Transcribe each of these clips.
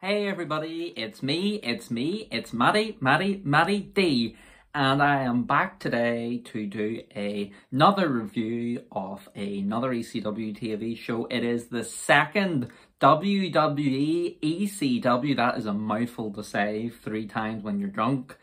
Hey everybody, it's me, it's me, it's Matty, Matty, Matty D. And I am back today to do a, another review of another ECW TV show. It is the second WWE ECW, that is a mouthful to say three times when you're drunk.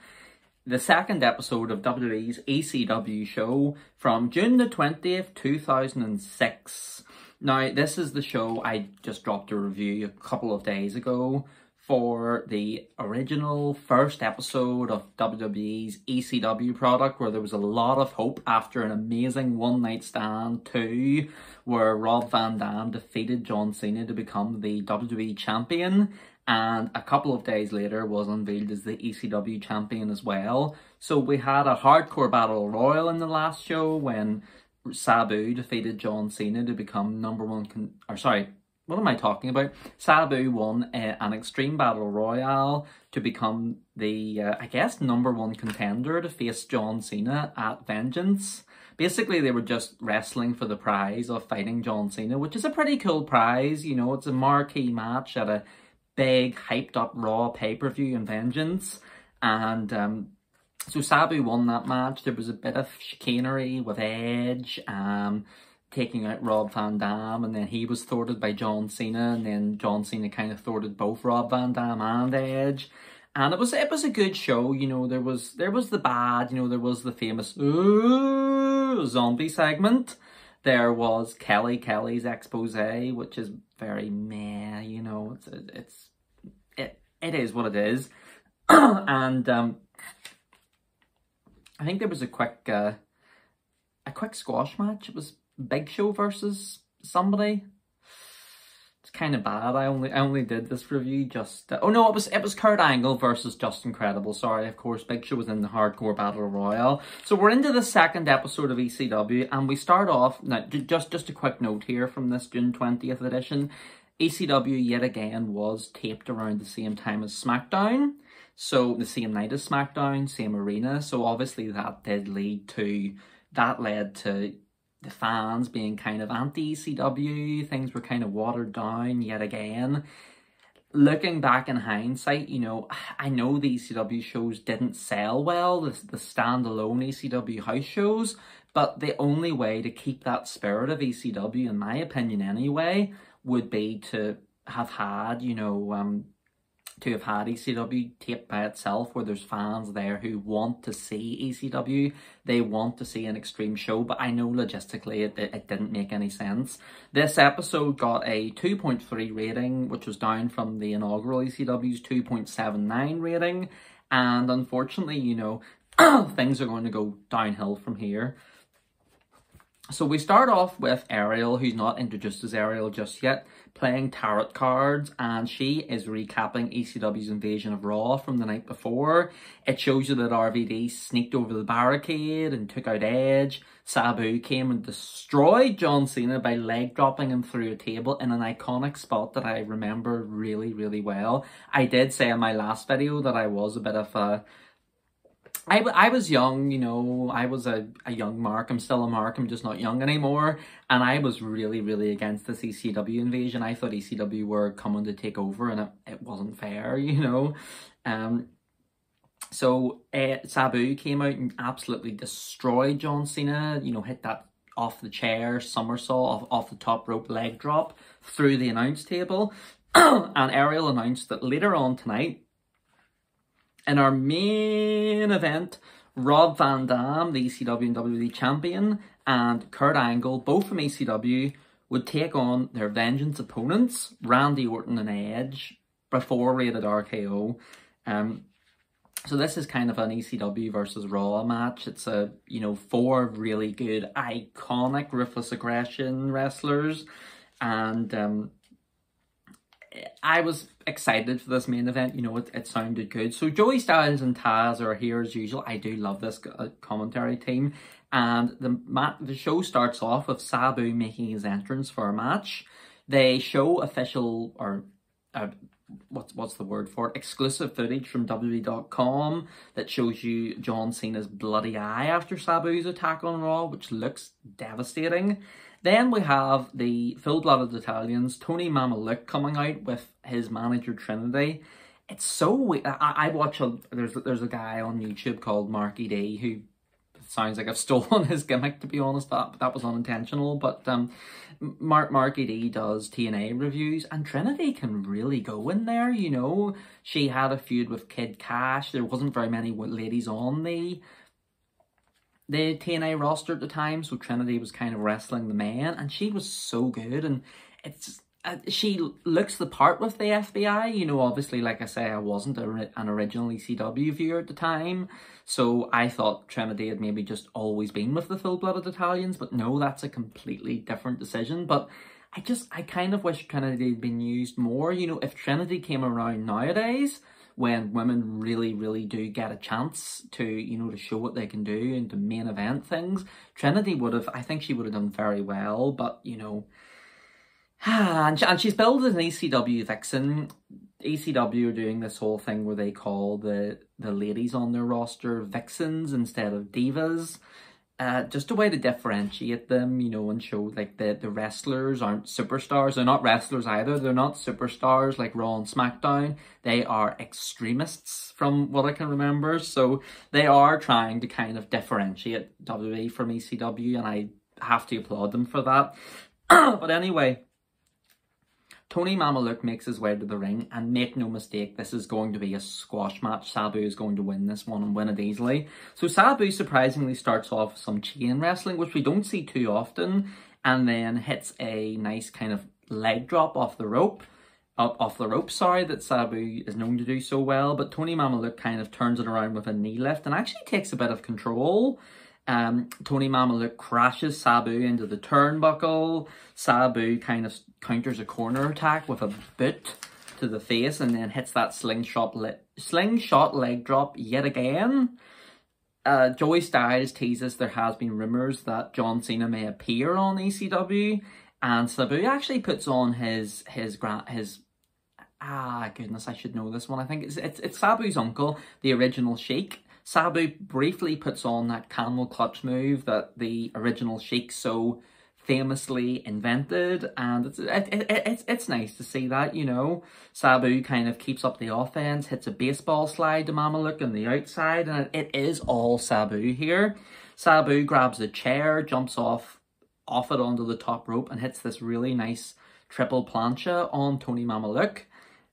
The second episode of WWE's ECW show from June the 20th, 2006. Now, this is the show I just dropped a review a couple of days ago for the original first episode of WWE's ECW product, where there was a lot of hope after an amazing one night stand, too, where Rob Van Dam defeated John Cena to become the WWE champion. And a couple of days later was unveiled as the ECW champion as well. So we had a hardcore battle royal in the last show when Sabu defeated John Cena to become number one, con- or sorry, what am I talking about? Sabu won uh, an Extreme Battle Royale to become the, uh, I guess, number one contender to face John Cena at Vengeance. Basically, they were just wrestling for the prize of fighting John Cena, which is a pretty cool prize. You know, it's a marquee match at a big, hyped up Raw pay per view in Vengeance. And um, so Sabu won that match. There was a bit of chicanery with Edge, um, taking out Rob Van Dam, and then he was thwarted by John Cena, and then John Cena kind of thwarted both Rob Van Dam and Edge. And it was it was a good show, you know. There was there was the bad, you know. There was the famous ooh zombie segment. There was Kelly Kelly's expose, which is very meh, you know. It's it's it it is what it is, and um, I think there was a quick uh, a quick squash match. It was Big Show versus somebody. It's kind of bad. I only I only did this review just. Oh no, it was it was Kurt Angle versus Justin Credible. Sorry, of course, Big Show was in the Hardcore Battle Royal. So we're into the second episode of ECW, and we start off now. Just just a quick note here from this June twentieth edition. ECW yet again was taped around the same time as SmackDown. So the same night as SmackDown, same arena. So obviously that did lead to that led to the fans being kind of anti ECW. Things were kind of watered down yet again. Looking back in hindsight, you know, I know the ECW shows didn't sell well, the, the standalone ECW house shows, but the only way to keep that spirit of ECW, in my opinion anyway, would be to have had, you know, um, to have had ECW taped by itself where there's fans there who want to see ECW. They want to see an extreme show, but I know logistically it, it, didn't make any sense. This episode got a 2.3 rating, which was down from the inaugural ECW's 2.79 rating. And unfortunately, you know, things are going to go downhill from here. So we start off with Ariel, who's not introduced as Ariel just yet, playing tarot cards, and she is recapping ECW's invasion of Raw from the night before. It shows you that RVD sneaked over the barricade and took out Edge. Sabu came and destroyed John Cena by leg dropping him through a table in an iconic spot that I remember really, really well. I did say in my last video that I was a bit of a I, I was young, you know, I was a, a young Mark. I'm still a Mark. I'm just not young anymore. And I was really, really against this ECW invasion. I thought ECW were coming to take over and it, it wasn't fair, you know. Um, so uh, Sabu came out and absolutely destroyed John Cena, you know, hit that off the chair, somersault, off, off the top rope leg drop through the announce table. and Ariel announced that later on tonight, in our main event, Rob Van Dam, the ECW and WWE champion, and Kurt Angle, both from ECW, would take on their Vengeance opponents, Randy Orton and Edge, before Rated RKO. Um, so this is kind of an ECW versus Raw match. It's a, you know, four really good, iconic Ruthless Aggression wrestlers. And um, I was excited for this main event. You know, it, it sounded good. So Joey Styles and Taz are here as usual. I do love this uh, commentary team. And the mat, the show starts off with Sabu making his entrance for a match. They show official or uh, what's what's the word for it? Exclusive footage from WWE.com that shows you John Cena's bloody eye after Sabu's attack on Raw, which looks devastating. Then we have the full-blooded Italians, Tony Mamaluke coming out with his manager Trinity. It's so I, I watch a there's there's a guy on YouTube called Marky D who sounds like I've stolen his gimmick to be honest. That that was unintentional, but um, Mark Marky D does TNA reviews, and Trinity can really go in there. You know, she had a feud with Kid Kash. There wasn't very many ladies on the the TNA roster at the time, so Trinity was kind of wrestling the man, and she was so good. And it's uh, she looks the part with the FBI. You know, obviously, like I say, I wasn't a, an original ECW viewer at the time, so I thought Trinity had maybe just always been with the full-blooded Italians, but no, that's a completely different decision. But I just, I kind of wish Trinity had been used more. You know, if Trinity came around nowadays, when women really, really do get a chance to, you know, to show what they can do and to main event things, Trinity would have, I think she would have done very well, but, you know, and, and she's billed as an ECW vixen. ECW are doing this whole thing where they call the, the ladies on their roster vixens instead of divas. Uh, just a way to differentiate them, you know, and show like the, the wrestlers aren't superstars. They're not wrestlers either. They're not superstars like Raw and SmackDown. They are extremists from what I can remember. So they are trying to kind of differentiate WWE from ECW and I have to applaud them for that. but anyway, Tony Mamaluke makes his way to the ring, and make no mistake, this is going to be a squash match. Sabu is going to win this one and win it easily. So Sabu surprisingly starts off with some chain wrestling, which we don't see too often, and then hits a nice kind of leg drop off the rope. Up off the rope, sorry, that Sabu is known to do so well, but Tony Mamaluke kind of turns it around with a knee lift and actually takes a bit of control. Um, Tony Mamaluke crashes Sabu into the turnbuckle. Sabu kind of counters a corner attack with a boot to the face and then hits that slingshot, le slingshot leg drop yet again. Uh, Joey Styles teases there has been rumours that John Cena may appear on ECW, and Sabu actually puts on his his his ah goodness I should know this one. I think it's it's, it's Sabu's uncle, the original Sheik, Sabu briefly puts on that camel clutch move that the original Sheik so famously invented and it's, it, it, it, it's, it's nice to see that, you know. Sabu kind of keeps up the offense, hits a baseball slide to Mamaluke on the outside and it, is all Sabu here. Sabu grabs a chair, jumps off, off it onto the top rope and hits this really nice triple plancha on Tony Mamaluke.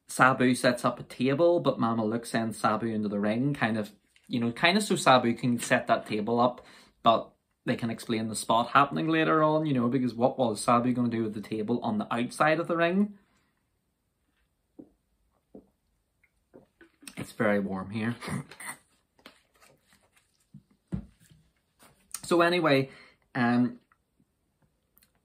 Sabu sets up a table, but Mamaluke sends Sabu into the ring, kind of you know, kind of so Sabu can set that table up, but they can explain the spot happening later on, you know, because what was Sabu going to do with the table on the outside of the ring? It's very warm here. so anyway, um,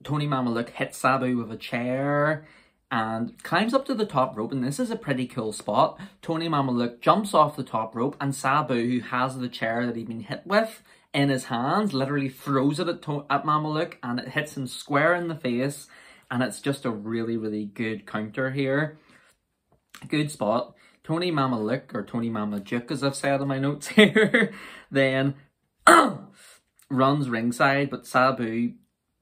Tony Mamaluke hits Sabu with a chair and climbs up to the top rope and this is a pretty cool spot. Tony Mamaluke jumps off the top rope and Sabu, who has the chair that he'd been hit with in his hands, literally throws it at, to at Mamaluke and it hits him square in the face and it's just a really, really good counter here. Good spot. Tony Mamaluke, or Tony Mamajuk as I've said in my notes here, then runs ringside but Sabu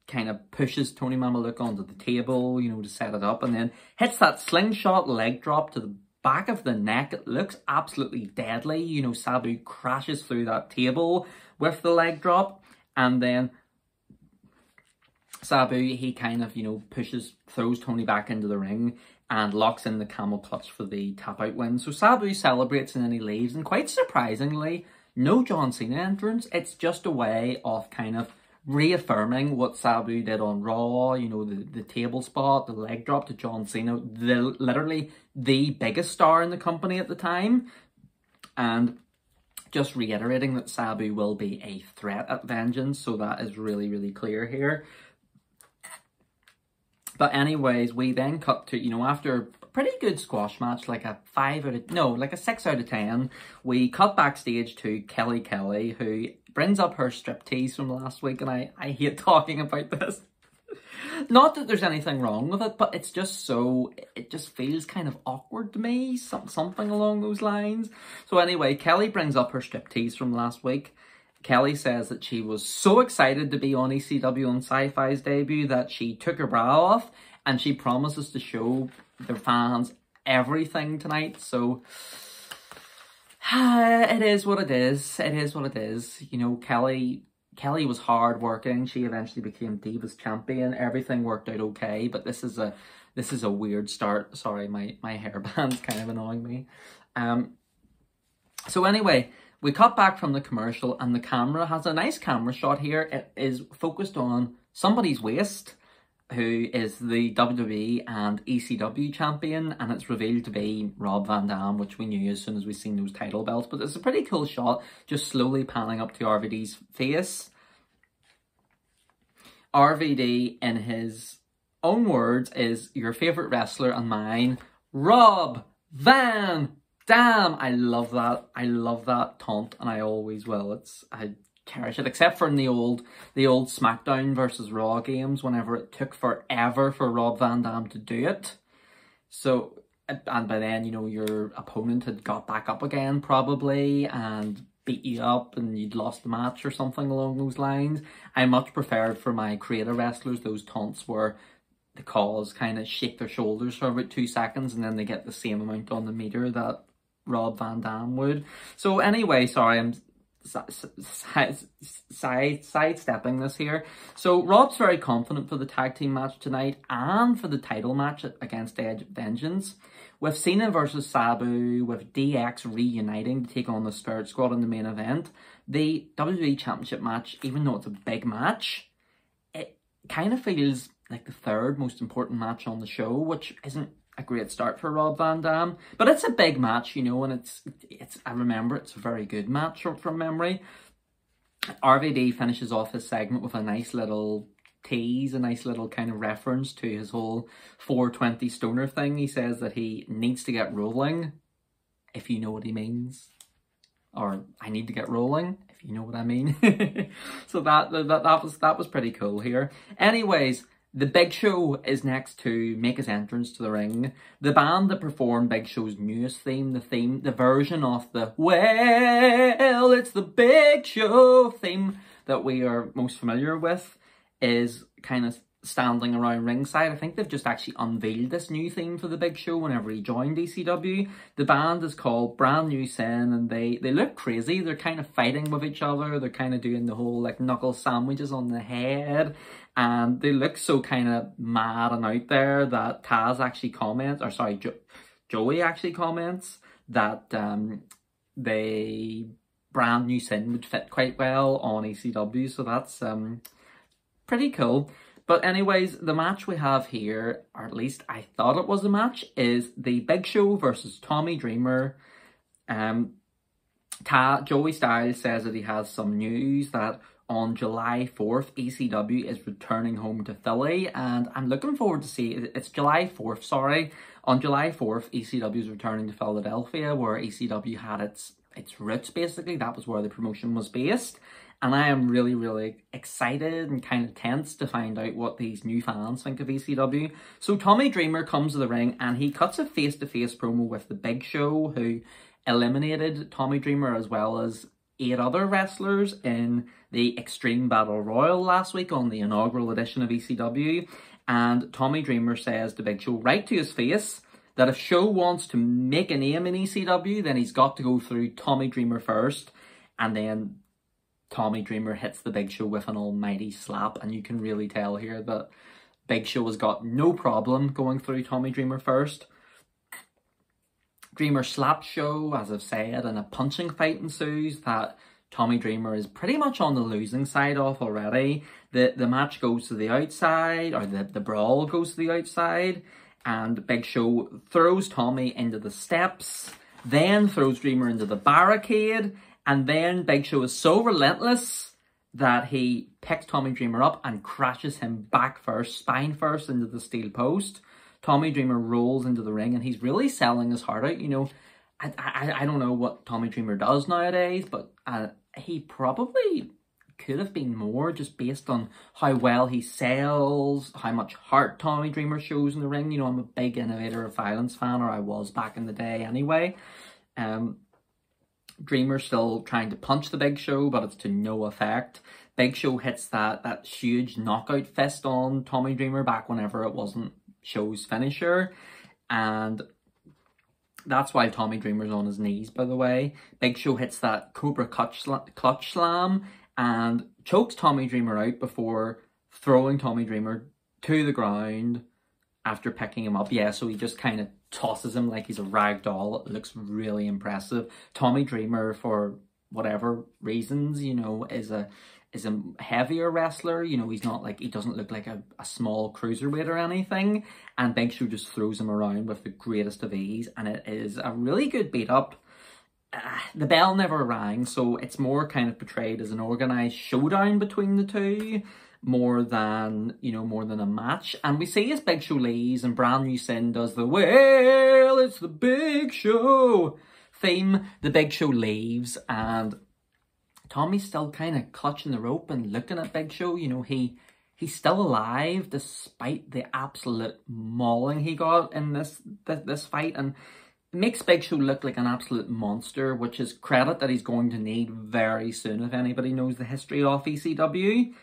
kind of pushes Tony Mamaluke onto the table, you know, to set it up, and then hits that slingshot leg drop to the back of the neck. Looks absolutely deadly. You know, Sabu crashes through that table with the leg drop, and then Sabu, he kind of, you know, pushes, throws Tony back into the ring and locks in the camel clutch for the tap out win. So Sabu celebrates and then he leaves, and quite surprisingly, no John Cena entrance. It's just a way of kind of reaffirming what Sabu did on Raw, you know, the, the table spot, the leg drop to John Cena, the literally the biggest star in the company at the time. And just reiterating that Sabu will be a threat at Vengeance, so that is really, really clear here. But anyways, we then cut to, you know, after a pretty good squash match, like a 5 out of, no, like a 6 out of 10, we cut backstage to Kelly Kelly, who brings up her striptease from last week, and I, I hate talking about this. Not that there's anything wrong with it, but it's just so, it just feels kind of awkward to me, some, something along those lines. So anyway, Kelly brings up her striptease from last week. Kelly says that she was so excited to be on ECW on Sci-Fi's debut that she took her bra off and she promises to show their fans everything tonight. So it is what it is. It is what it is. You know, Kelly Kelly was hard working. She eventually became Divas champion. Everything worked out okay, but this is a this is a weird start. Sorry, my my hairband's kind of annoying me. Um. So anyway, we cut back from the commercial, and the camera has a nice camera shot here. It is focused on somebody's waist who is the WWE and ECW champion, and it's revealed to be Rob Van Dam, which we knew as soon as we seen those title belts. But it's a pretty cool shot, just slowly panning up to RVD's face. RVD, in his own words, is your favourite wrestler and mine, Rob Van Dam. I love that. I love that taunt, and I always will. It's I cherish it, except for in the old the old SmackDown versus Raw games, whenever it took forever for Rob Van Dam to do it. So, and by then, you know, your opponent had got back up again, probably, and beat you up and you'd lost the match or something along those lines. I much preferred for my creator wrestlers those taunts where the cause kind of shake their shoulders for about two seconds and then they get the same amount on the meter that Rob Van Dam would. So anyway, sorry, I'm side, side sidestepping this here. So Rob's very confident for the tag team match tonight and for the title match against Edge Vengeance. With Cena versus Sabu, with DX reuniting to take on the Spirit Squad in the main event, the WWE Championship match, even though it's a big match, it kind of feels like the third most important match on the show, which isn't a great start for Rob Van Dam. But it's a big match, you know, and it's, it's I remember it's a very good match from memory. RVD finishes off his segment with a nice little tease, a nice little kind of reference to his whole 420 stoner thing. He says that he needs to get rolling, if you know what he means. Or I need to get rolling, if you know what I mean. so that, that that was that was pretty cool here. Anyways, the Big Show is next to make his entrance to the ring. The band that performed Big Show's newest theme, the theme, the version of the Well, it's the Big Show theme that we are most familiar with, is kind of standing around ringside. I think they've just actually unveiled this new theme for the Big Show whenever he joined ECW. The band is called Brand New Sin and they, they look crazy. They're kind of fighting with each other. They're kind of doing the whole like knuckle sandwiches on the head and they look so kind of mad and out there that Taz actually comments, or sorry, jo- Joey actually comments that um, they brand new sin would fit quite well on ECW, so that's um, pretty cool. But anyways, the match we have here, or at least I thought it was a match, is the Big Show versus Tommy Dreamer. Um, Ta- Joey Styles says that he has some news that on July 4th, ECW is returning home to Philly, and I'm looking forward to see it's July 4th, sorry. On July 4th, ECW is returning to Philadelphia, where ECW had its its roots basically. That was where the promotion was based. And I am really, really excited and kind of tense to find out what these new fans think of ECW. So Tommy Dreamer comes to the ring and he cuts a face-to-face promo with The Big Show, who eliminated Tommy Dreamer as well as eight other wrestlers in the Extreme Battle Royal last week on the inaugural edition of ECW. And Tommy Dreamer says to Big Show right to his face that if Show wants to make a name in ECW, then he's got to go through Tommy Dreamer first. And then Tommy Dreamer hits the Big Show with an almighty slap. And you can really tell here that Big Show has got no problem going through Tommy Dreamer first. Dreamer slap show, as I've said, and a punching fight ensues that Tommy Dreamer is pretty much on the losing side of already. The the match goes to the outside, or the, the brawl goes to the outside, and Big Show throws Tommy into the steps, then throws Dreamer into the barricade, and then Big Show is so relentless that he picks Tommy Dreamer up and crashes him back first, spine first, into the steel post. Tommy Dreamer rolls into the ring and he's really selling his heart out. You know, I, I, I don't know what Tommy Dreamer does nowadays, but uh, he probably could have been more just based on how well he sells, how much heart Tommy Dreamer shows in the ring. You know, I'm a big Innovator of Violence fan, or I was back in the day anyway. Um, Dreamer still trying to punch the Big Show, but it's to no effect. Big Show hits that that huge knockout fist on Tommy Dreamer back whenever it wasn't Show's finisher, and that's why Tommy Dreamer's on his knees, by the way. Big Show hits that Cobra clutch, clutch slam and chokes Tommy Dreamer out before throwing Tommy Dreamer to the ground after picking him up. Yeah, so he just kind of tosses him like he's a rag doll. It looks really impressive. Tommy Dreamer, for whatever reasons, you know, is a is a heavier wrestler. You know, he's not like he doesn't look like a, a small cruiserweight or anything. And Big Show just throws him around with the greatest of ease, and it is a really good beat up. Uh, the bell never rang, so it's more kind of portrayed as an organized showdown between the two more than, you know, more than a match. And we see as Big Show leaves and Brand New Sin does the, well, it's the Big Show theme. The Big Show leaves and Tommy's still kind of clutching the rope and looking at Big Show. You know, he he's still alive despite the absolute mauling he got in this this, this fight. And makes Big Show look like an absolute monster, which is credit that he's going to need very soon if anybody knows the history of ECW.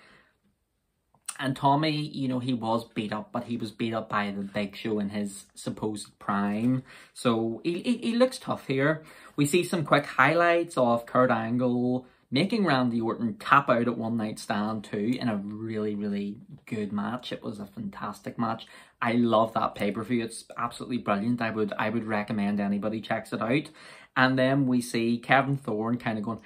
And Tommy, you know, he was beat up, but he was beat up by the Big Show in his supposed prime. So he, he, he looks tough here. We see some quick highlights of Kurt Angle making Randy Orton tap out at One Night Stand too in a really, really good match. It was a fantastic match. I love that pay-per-view. It's absolutely brilliant. I would I would recommend anybody checks it out. And then we see Kevin Thorn kind of going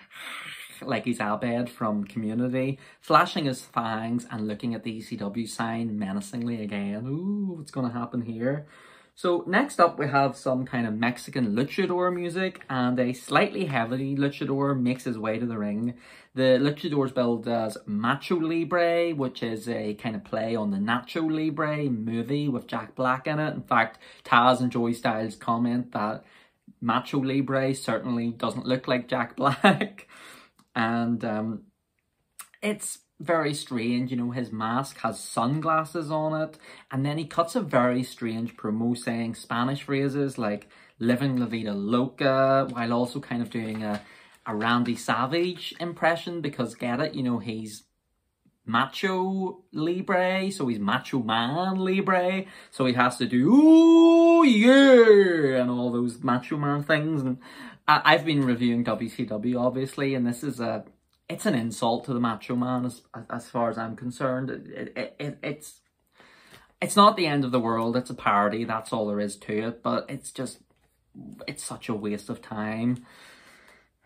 like he's Abed from Community, flashing his fangs and looking at the ECW sign menacingly again. Ooh, what's going to happen here? So next up we have some kind of Mexican luchador music and a slightly heavy luchador makes his way to the ring. The luchador is billed as Macho Libre, which is a kind of play on the Nacho Libre movie with Jack Black in it. In fact, Taz and Joey Styles comment that Macho Libre certainly doesn't look like Jack Black. and um, it's very strange, you know, his mask has sunglasses on it, and then he cuts a very strange promo saying Spanish phrases like living la vida loca, while also kind of doing a, a Randy Savage impression, because get it, you know, he's macho libre, so he's macho man libre, so he has to do ooh yeah and all those macho man things. And I, I've been reviewing WCW obviously, and this is a it's an insult to the Macho Man as as far as I'm concerned. It, it, it, it's it's not the end of the world. It's a parody. That's all there is to it. But it's just it's such a waste of time.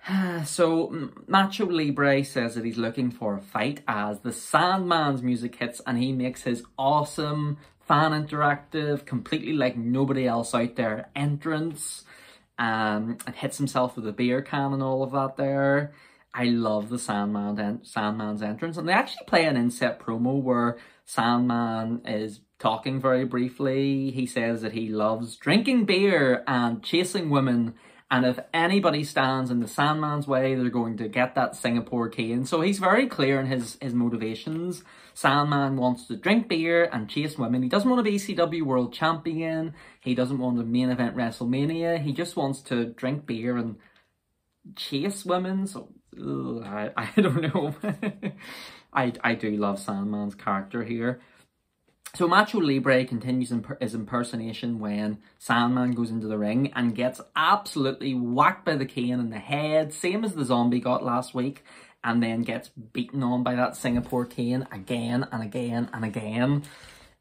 So Macho Libre says that he's looking for a fight as the Sandman's music hits and he makes his awesome fan interactive, completely like nobody else out there entrance. Um, and hits himself with a beer can and all of that there. I love the Sandman en- Sandman's entrance, and they actually play an inset promo where Sandman is talking very briefly. He says that he loves drinking beer and chasing women, and if anybody stands in the Sandman's way, they're going to get that Singapore. And so he's very clear in his his motivations. Sandman wants to drink beer and chase women. He doesn't want to be ECW World Champion. He doesn't want to main event WrestleMania. He just wants to drink beer and chase women. So ugh, I, I don't know. I, I do love Sandman's character here. So Macho Libre continues imp- his impersonation when Sandman goes into the ring and gets absolutely whacked by the cane in the head, same as the zombie got last week, and then gets beaten on by that Singapore cane again and again and again.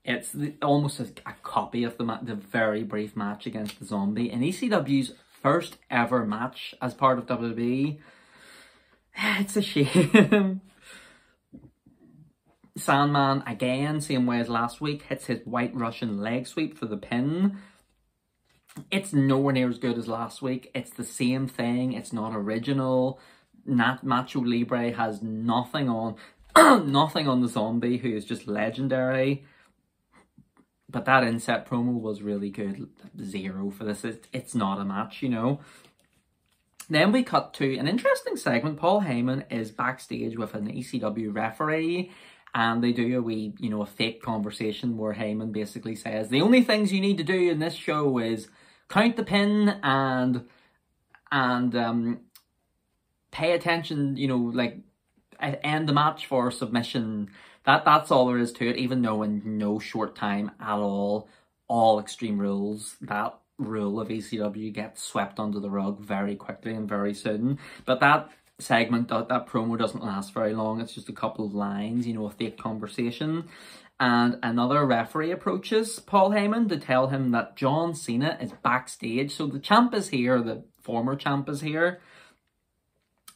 It's the, almost a, a, copy of the the very brief match against the zombie in ECW's first ever match as part of WWE. It's a shame. Sandman, again, same way as last week, hits his white Russian leg sweep for the pin. It's nowhere near as good as last week. It's the same thing. It's not original. Nat Macho Libre has nothing on nothing on the zombie, who is just legendary. But that inset promo was really good. Zero for this. It, it's not a match, you know. Then we cut to an interesting segment. Paul Heyman is backstage with an ECW referee and they do a wee, you know, a fake conversation where Heyman basically says, the only things you need to do in this show is count the pin and, and, um, pay attention, you know, like, end the match for submission. That, that's all there is to it, even though in no short time at all, all Extreme Rules, that rule of ECW gets swept under the rug very quickly and very soon. But that segment, that, that promo doesn't last very long. It's just a couple of lines, you know, a fake conversation. And another referee approaches Paul Heyman to tell him that John Cena is backstage. So the champ is here, the former champ is here.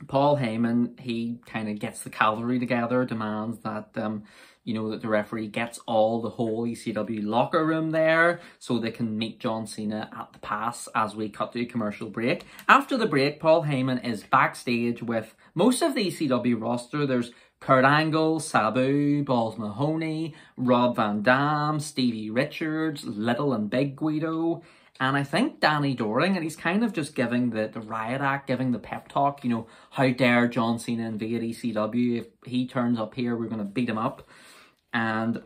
Paul Heyman, he kind of gets the cavalry together, demands that um, you know, that the referee gets all the whole ECW locker room there so they can meet John Cena at the pass as we cut to a commercial break. After the break, Paul Heyman is backstage with most of the ECW roster. There's Kurt Angle, Sabu, Balls Mahoney, Rob Van Dam, Stevie Richards, Little and Big Guido, and I think Danny Doring, and he's kind of just giving the, the riot act, giving the pep talk, you know, how dare John Cena invade ECW? If he turns up here, we're going to beat him up. And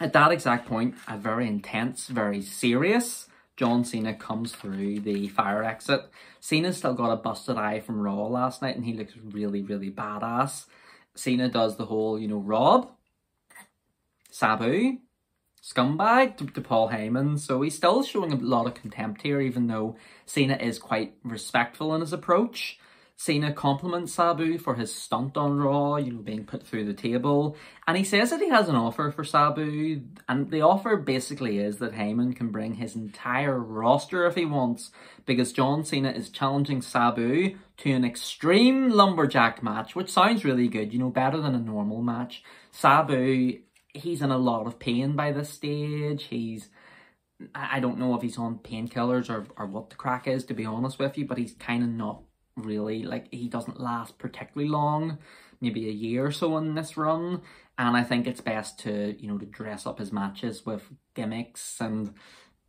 at that exact point, a very intense, very serious John Cena comes through the fire exit. Cena's still got a busted eye from Raw last night and he looks really, really badass. Cena does the whole, you know, Rob, Sabu, scumbag to, to Paul Heyman. So he's still showing a lot of contempt here, even though Cena is quite respectful in his approach. Cena compliments Sabu for his stunt on Raw, you know, being put through the table. And he says that he has an offer for Sabu. And the offer basically is that Heyman can bring his entire roster if he wants, because John Cena is challenging Sabu to an extreme lumberjack match, which sounds really good, you know, better than a normal match. Sabu, he's in a lot of pain by this stage. He's I don't know if he's on painkillers or, or what the crack is, to be honest with you, but he's kind of not really like he doesn't last particularly long maybe a year or so in this run. And i think it's best to you know to dress up his matches with gimmicks and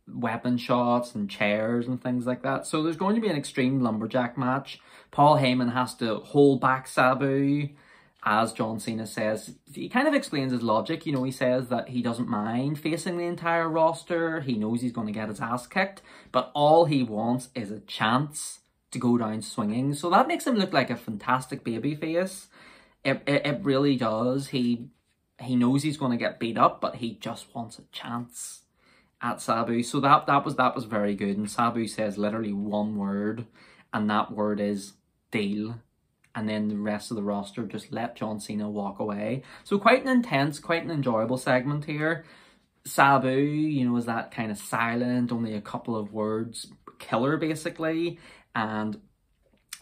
weapon shots and chairs and things like that. So there's going to be an extreme lumberjack match. Paul heyman has to hold back sabu as John Cena says, he kind of explains his logic. You know, he says that he doesn't mind facing the entire roster. He knows he's going to get his ass kicked, but all he wants is a chance to go down swinging. So that makes him look like a fantastic baby face. It, it, it really does. He he knows he's going to get beat up, but he just wants a chance at Sabu. So that that was that was very good. And Sabu says literally one word, and that word is deal. And then the rest of the roster just let John Cena walk away. So quite an intense, quite an enjoyable segment here. Sabu, you know, is that kind of silent, only a couple of words killer basically and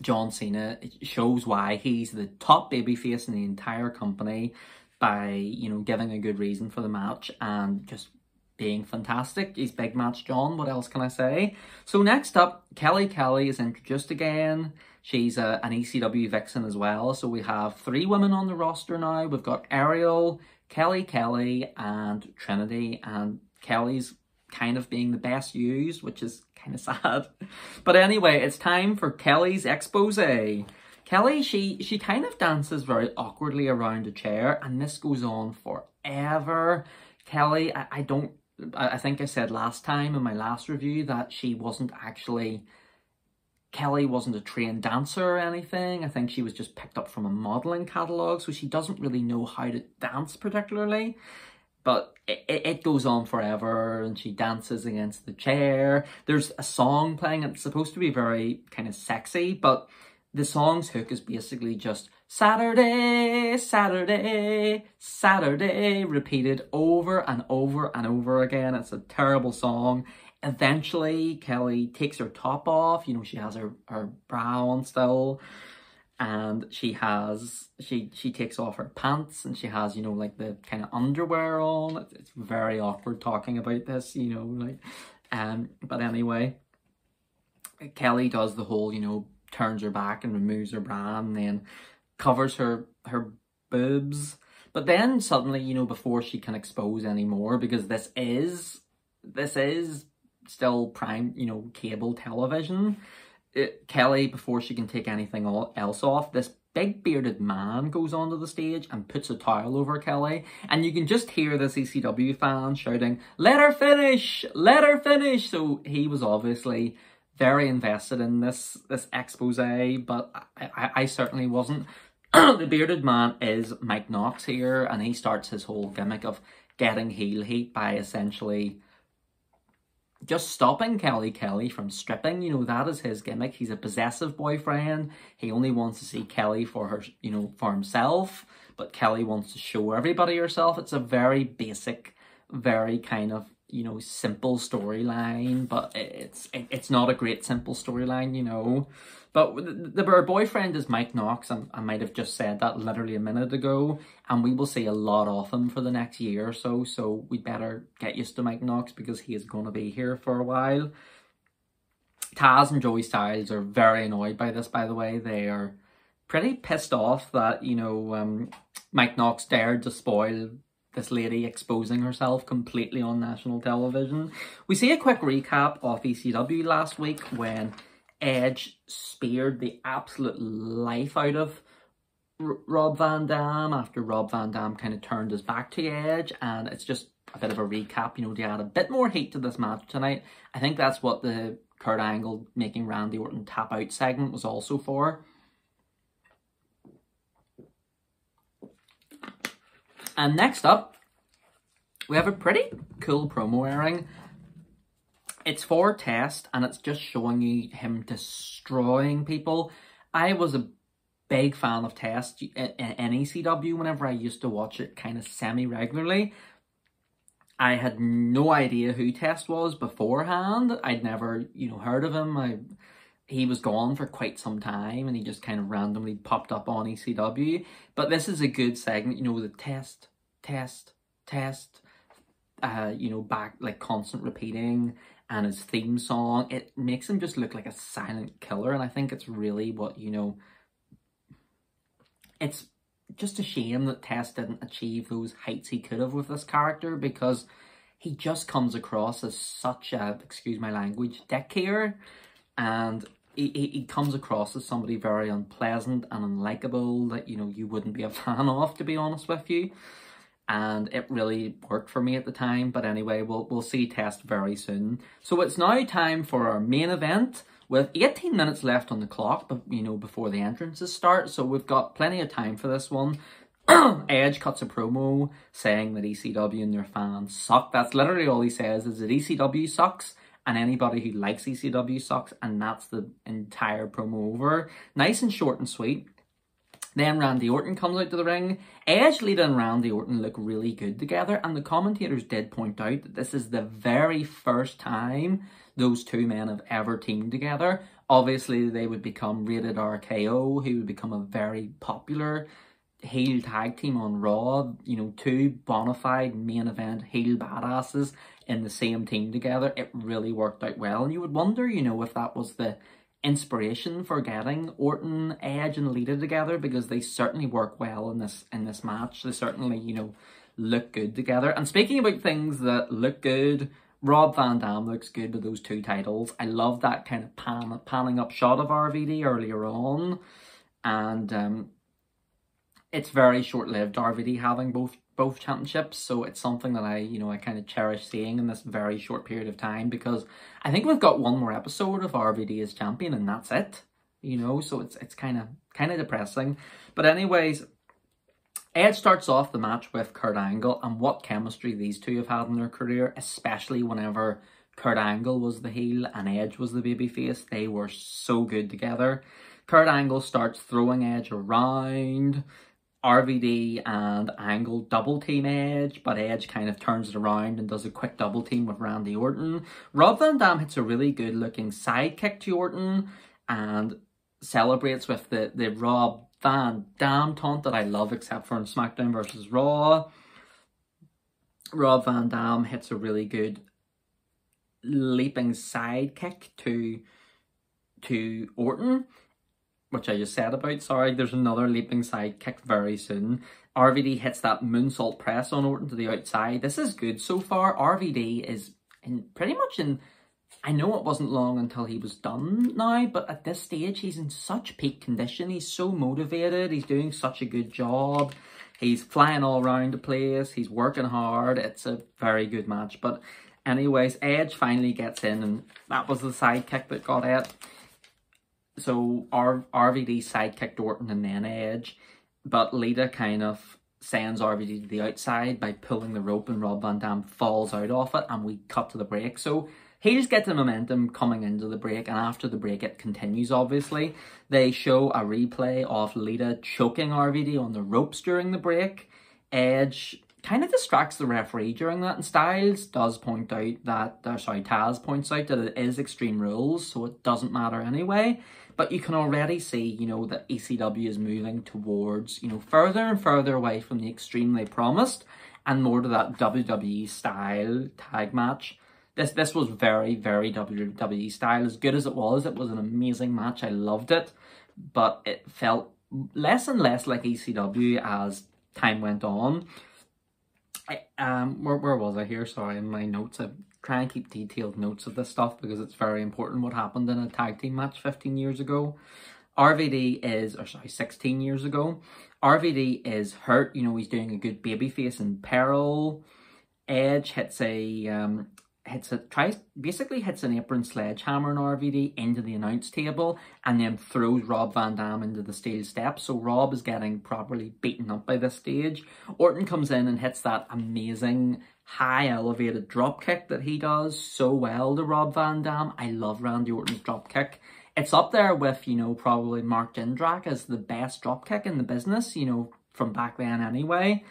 John Cena shows why he's the top babyface in the entire company by, you know, giving a good reason for the match and just being fantastic. He's big match John, what else can I say? So next up, Kelly Kelly is introduced again. She's a, an ECW vixen as well. So we have three women on the roster now. We've got Ariel, Kelly Kelly, and Trinity. And Kelly's kind of being the best used, which is kind of sad. But anyway, it's time for Kelly's expose. Kelly, she, she kind of dances very awkwardly around a chair, and this goes on forever. Kelly, I, I don't, I think I said last time in my last review that she wasn't actually, Kelly wasn't a trained dancer or anything. I think she was just picked up from a modelling catalogue, so she doesn't really know how to dance particularly but it, it goes on forever and she dances against the chair. There's a song playing, it's supposed to be very kind of sexy, but the song's hook is basically just Saturday, Saturday, Saturday, repeated over and over and over again. It's a terrible song. Eventually, Kelly takes her top off. You know, she has her, her bra on still and she has she she takes off her pants and she has you know like the kind of underwear on it's, very awkward talking about this you know like um but anyway kelly does the whole you know turns her back and removes her bra and then covers her her boobs but then suddenly you know before she can expose anymore because this is this is still prime you know cable television it, Kelly, before she can take anything else off, this big bearded man goes onto the stage and puts a towel over Kelly. And you can just hear this ECW fan shouting, let her finish, let her finish. So he was obviously very invested in this, this expose, but I, I, I certainly wasn't. the bearded man is Mike Knox here, and he starts his whole gimmick of getting heel heat by essentially just stopping Kelly Kelly from stripping, you know, that is his gimmick. He's a possessive boyfriend. He only wants to see Kelly for her, you know, for himself, but Kelly wants to show everybody herself. It's a very basic, very kind of, you know, simple storyline, but it's it, it's not a great simple storyline, you know. But the, the, her boyfriend is Mike Knox, and I might have just said that literally a minute ago, and we will see a lot of him for the next year or so, so we better get used to Mike Knox because he is going to be here for a while. Taz and Joey Styles are very annoyed by this, by the way. They are pretty pissed off that, you know, um, Mike Knox dared to spoil this lady exposing herself completely on national television. We see a quick recap of ECW last week when Edge speared the absolute life out of R Rob Van Dam after Rob Van Dam kind of turned his back to Edge, and it's just a bit of a recap, you know, to add a bit more heat to this match tonight. I think that's what the Kurt Angle making Randy Orton tap out segment was also for. And next up, we have a pretty cool promo airing it's for test and it's just showing you him destroying people. I was a big fan of Test in ECW whenever I used to watch it kind of semi-regularly. I had no idea who Test was beforehand. I'd never, you know, heard of him. I he was gone for quite some time and he just kind of randomly popped up on ECW. But this is a good segment, you know, the test, test, test, uh, you know, back like constant repeating and his theme song, it makes him just look like a silent killer. And I think it's really what, you know, it's just a shame that Test didn't achieve those heights he could have with this character because he just comes across as such a, excuse my language, dick here. And he, he, he comes across as somebody very unpleasant and unlikable that, you know, you wouldn't be a fan of, to be honest with you and it really worked for me at the time. But anyway, we'll, we'll see test very soon. So it's now time for our main event with 18 minutes left on the clock, but you know, before the entrances start. So we've got plenty of time for this one. Edge cuts a promo saying that ECW and their fans suck. That's literally all he says is that ECW sucks and anybody who likes ECW sucks and that's the entire promo over. Nice and short and sweet. Then Randy Orton comes out to the ring. Edge, Lita and Randy Orton look really good together and the commentators did point out that this is the very first time those two men have ever teamed together. Obviously they would become Rated RKO who would become a very popular heel tag team on Raw. You know, two bona fide main event heel badasses in the same team together. It really worked out well and you would wonder, you know, if that was the inspiration for getting Orton, Edge, and Lita together because they certainly work well in this in this match. They certainly, you know, look good together. And speaking about things that look good, Rob Van Dam looks good with those two titles. I love that kind of pan, panning up shot of RVD earlier on. And um, it's very short-lived, RVD having both both championships. So it's something that I, you know, I kind of cherish seeing in this very short period of time because I think we've got one more episode of RVD as champion and that's it. You know, so it's it's kind of kind of depressing. But anyways, Edge starts off the match with Kurt Angle and what chemistry these two have had in their career, especially whenever Kurt Angle was the heel and Edge was the babyface. They were so good together. Kurt Angle starts throwing Edge around. RVD and Angle double team Edge, but Edge kind of turns it around and does a quick double team with Randy Orton. Rob Van Dam hits a really good looking sidekick to Orton and celebrates with the, the Rob Van Dam taunt that I love except for in SmackDown versus Raw. Rob Van Dam hits a really good leaping sidekick to to Orton which I just said about, sorry, there's another leaping side kick very soon. RVD hits that moonsault press on Orton to the outside. This is good so far. RVD is in pretty much in I know it wasn't long until he was done now, but at this stage, he's in such peak condition. He's so motivated. He's doing such a good job. He's flying all around the place. He's working hard. It's a very good match. But anyways, Edge finally gets in, and that was the sidekick that got it. So R RVD sidekicked Orton and then Edge, but Lita kind of sends RVD to the outside by pulling the rope, and Rob Van Dam falls out of it, and we cut to the break. So Heels get the momentum coming into the break, and after the break, it continues. Obviously, they show a replay of Lita choking RVD on the ropes during the break. Edge kind of distracts the referee during that, and Styles does point out that, uh, sorry, Taz points out that it is Extreme Rules, so it doesn't matter anyway. But you can already see, you know, that ECW is moving towards, you know, further and further away from the Extreme they promised, and more to that WWE style tag match this this was very, very WWE style. As good as it was, it was an amazing match. I loved it. But it felt less and less like ECW as time went on. I, um, where, where was I here? Sorry, in my notes. I try and keep detailed notes of this stuff because it's very important what happened in a tag team match 15 years ago. RVD is, or sorry, 16 years ago. RVD is hurt. You know, he's doing a good babyface in peril. Edge hits a um, hits it tries basically hits an apron sledgehammer in RVD into the announce table and then throws Rob Van Dam into the steel steps. So Rob is getting properly beaten up by this stage. Orton comes in and hits that amazing high elevated drop kick that he does so well to Rob Van Dam. I love Randy Orton's drop kick. It's up there with, you know, probably Mark Jindrak as the best drop kick in the business, you know, from back then anyway.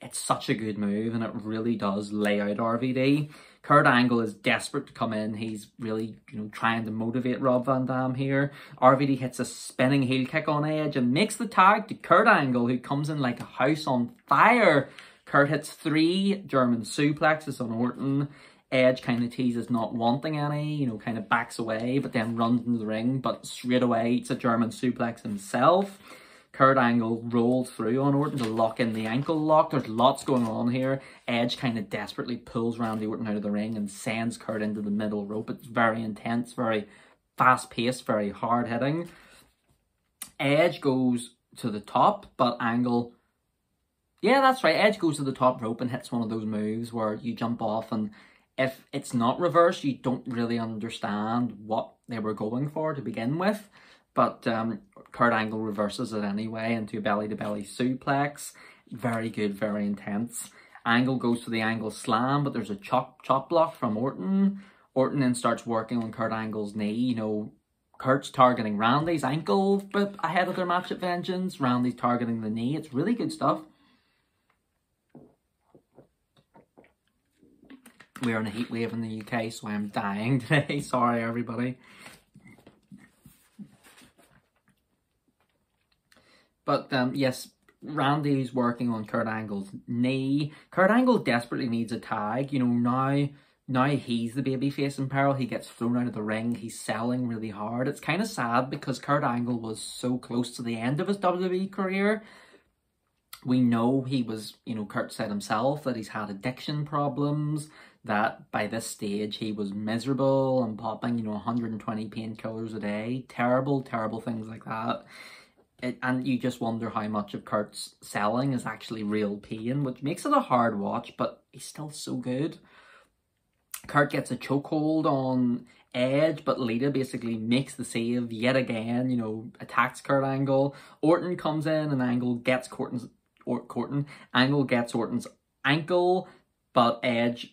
It's such a good move and it really does lay out RVD. Kurt Angle is desperate to come in. He's really, you know, trying to motivate Rob Van Dam here. RVD hits a spinning heel kick on Edge and makes the tag to Kurt Angle, who comes in like a house on fire. Kurt hits three German suplexes on Orton. Edge kind of teases not wanting any, you know, kind of backs away, but then runs into the ring, but straight away it's a German suplex himself. Kurt Angle rolls through on Orton to lock in the ankle lock. There's lots going on here. Edge kind of desperately pulls Randy Orton out of the ring and sends Kurt into the middle rope. It's very intense, very fast paced, very hard hitting. Edge goes to the top, but Angle. Yeah, that's right. Edge goes to the top rope and hits one of those moves where you jump off, and if it's not reversed, you don't really understand what they were going for to begin with. But um, Kurt Angle reverses it anyway into a belly to belly suplex. Very good, very intense. Angle goes to the angle slam, but there's a chop chop block from Orton. Orton then starts working on Kurt Angle's knee. You know, Kurt's targeting Randy's ankle but ahead of their match at Vengeance. Randy's targeting the knee. It's really good stuff. We're in a heat wave in the UK, so I'm dying today. Sorry, everybody. But um, yes, Randy's working on Kurt Angle's knee. Kurt Angle desperately needs a tag. You know, now now he's the babyface in peril. He gets thrown out of the ring. He's selling really hard. It's kind of sad because Kurt Angle was so close to the end of his WWE career. We know he was, you know, Kurt said himself that he's had addiction problems, that by this stage he was miserable and popping, you know, 120 painkillers a day. Terrible, terrible things like that it, and you just wonder how much of Kurt's selling is actually real pain, which makes it a hard watch, but he's still so good. Kurt gets a chokehold on Edge, but Lita basically makes the save yet again, you know, attacks Kurt Angle. Orton comes in and Angle gets Orton's, or, Orton, Angle gets Orton's ankle, but Edge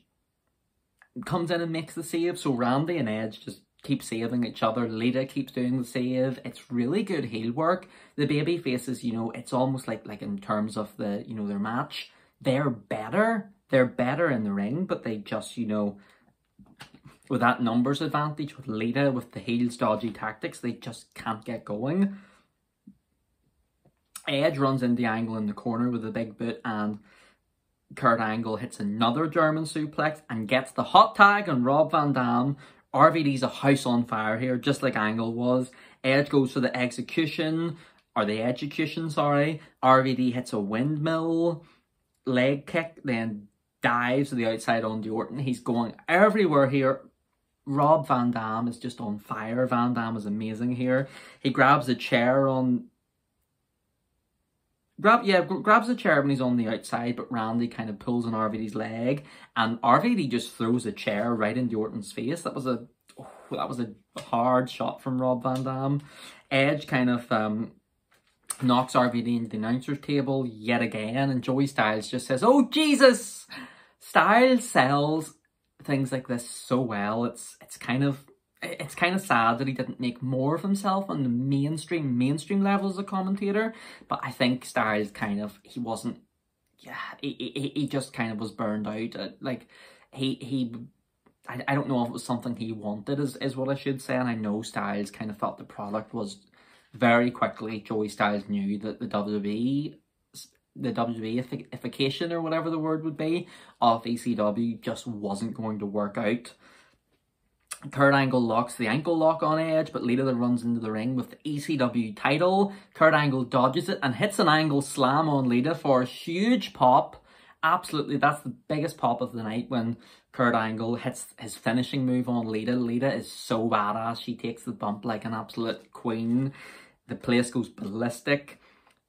comes in and makes the save, so Randy and Edge just keep saving each other. Lita keeps doing the save. It's really good heel work. The baby faces, you know, it's almost like like in terms of the, you know, their match, they're better. They're better in the ring, but they just, you know, with that numbers advantage with Lita, with the heels dodgy tactics, they just can't get going. Edge runs in the angle in the corner with a big boot and Kurt Angle hits another German suplex and gets the hot tag on Rob Van Dam. RVD's a house on fire here, just like Angle was. Edge goes for the execution, or the execution, sorry. RVD hits a windmill leg kick, then dives to the outside on Orton. He's going everywhere here. Rob Van Dam is just on fire. Van Dam is amazing here. He grabs a chair on grab yeah grabs the chair when he's on the outside, but Randy kind of pulls on RVD's leg, and RVD just throws a chair right into Orton's face. That was a oh, that was a hard shot from Rob Van Dam. Edge kind of um, knocks RVD into the announcer's table yet again, and Joey Styles just says, "Oh Jesus!" Styles sells things like this so well. It's it's kind of it's kind of sad that he didn't make more of himself on the mainstream mainstream level as a commentator. But I think Styles kind of he wasn't. Yeah, he, he, he just kind of was burned out. Uh, like he he. I, I don't know if it was something he wanted, is, is what I should say. And I know Styles kind of felt the product was very quickly. Joey Styles knew that the WWE the WWE or whatever the word would be of ECW just wasn't going to work out. Kurt Angle locks the ankle lock on Edge, but Lita runs into the ring with the ECW title. Kurt Angle dodges it and hits an angle slam on Lita for a huge pop. Absolutely, that's the biggest pop of the night when Kurt Angle hits his finishing move on Lita. Lita is so badass. She takes the bump like an absolute queen. The place goes ballistic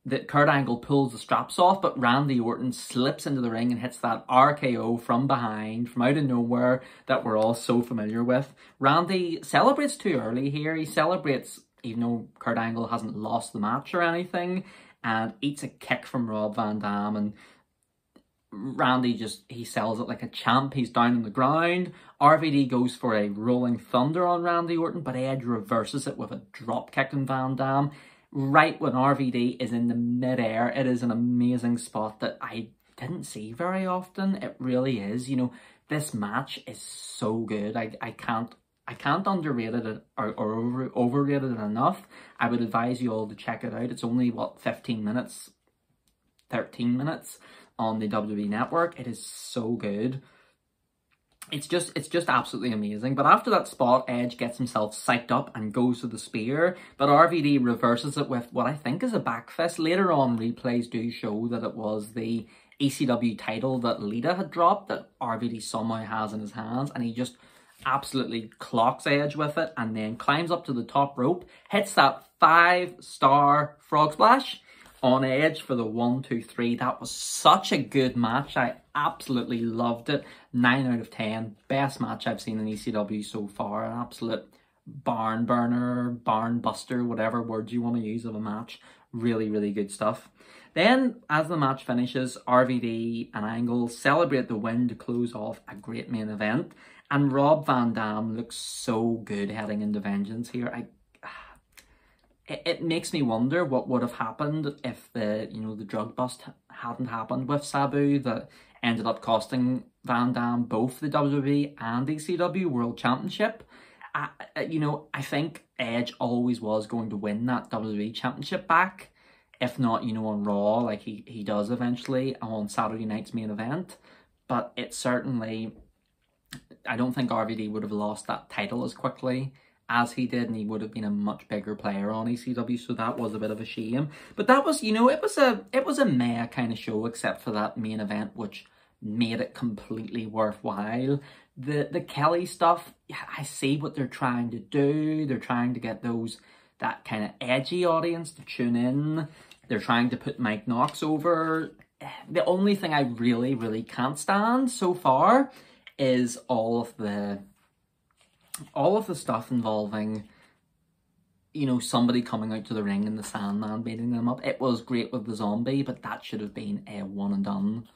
that Kurt Angle pulls the straps off, but Randy Orton slips into the ring and hits that RKO from behind, from out of nowhere, that we're all so familiar with. Randy celebrates too early here. He celebrates, even though Kurt Angle hasn't lost the match or anything, and eats a kick from Rob Van Dam, and Randy just, he sells it like a champ. He's down on the ground. RVD goes for a rolling thunder on Randy Orton, but Edge reverses it with a drop kick on Van Dam right when RVD is in the midair. It is an amazing spot that I didn't see very often. It really is. You know, this match is so good. I, I can't I can't underrate it or, or over, overrate it enough. I would advise you all to check it out. It's only, what, 15 minutes, 13 minutes on the WWE Network. It is so good it's just it's just absolutely amazing. But after that spot, Edge gets himself psyched up and goes to the spear. But RVD reverses it with what I think is a backfist. Later on, replays do show that it was the ECW title that Lita had dropped that RVD somehow has in his hands, and he just absolutely clocks Edge with it, and then climbs up to the top rope, hits that five star frog splash on edge for the one, two, three. That was such a good match. I absolutely loved it. 9 out of 10. Best match I've seen in ECW so far. An absolute barn burner, barn buster, whatever words you want to use of a match. Really, really good stuff. Then, as the match finishes, RVD and Angle celebrate the win to close off a great main event. And Rob Van Dam looks so good heading into Vengeance here. I it, it makes me wonder what would have happened if the you know the drug bust hadn't happened with Sabu that ended up costing Van Dam both the WWE and ECW World Championship. I, you know, I think Edge always was going to win that WWE Championship back, if not, you know, on Raw, like he, he does eventually on Saturday night's main event. But it certainly, I don't think RVD would have lost that title as quickly as he did and he would have been a much bigger player on ECW so that was a bit of a shame. But that was you know it was a it was a meh kind of show except for that main event which made it completely worthwhile. The the Kelly stuff I see what they're trying to do. They're trying to get those that kind of edgy audience to tune in. They're trying to put Mike Knox over. The only thing I really really can't stand so far is all of the all of the stuff involving you know, somebody coming out to the ring and the Sandman beating them up. It was great with the zombie, but that should have been a one and done.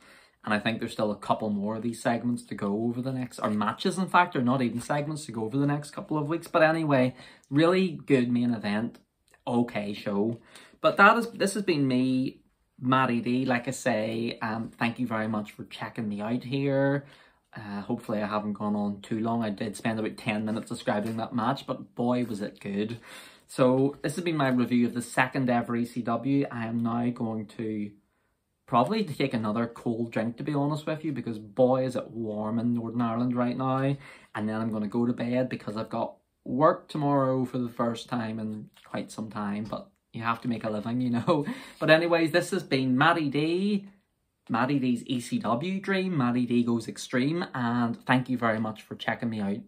And I think there's still a couple more of these segments to go over the next, or matches in fact, or not even segments to go over the next couple of weeks. But anyway, really good main event. Okay show. But that is, this has been me, Matty D. Like I say, um, thank you very much for checking me out here. Uh, hopefully I haven't gone on too long. I did spend about 10 minutes describing that match, but boy was it good. So this has been my review of the second ever ECW. I am now going to probably take another cold drink to be honest with you because boy is it warm in Northern Ireland right now. And then I'm going to go to bed because I've got work tomorrow for the first time in quite some time. But you have to make a living, you know. But anyways, this has been Matty D Matty D's ECW dream, Matty D goes extreme, and thank you very much for checking me out.